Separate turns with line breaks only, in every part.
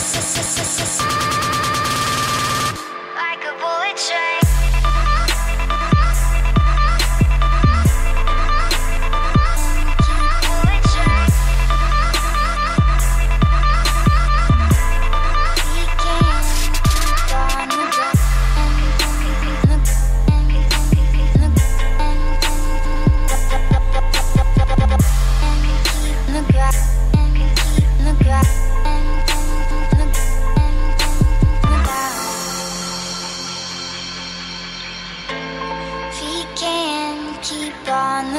Yes, yes, yes.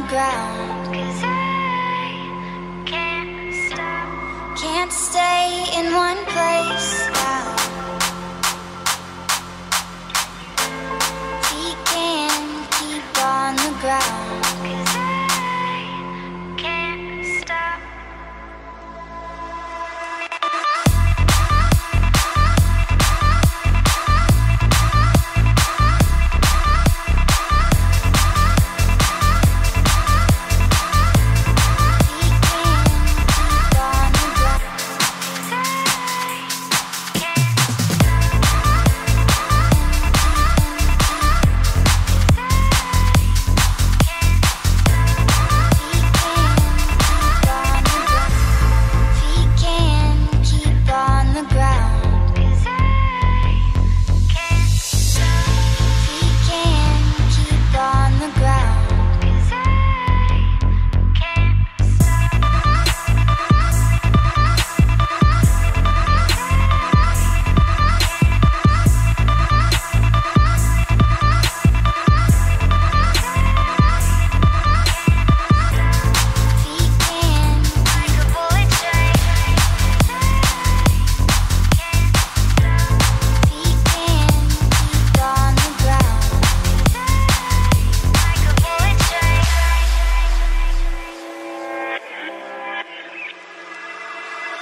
the ground. Cause I can't stop. Can't stay in one place.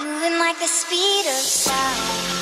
moving like the speed of sound.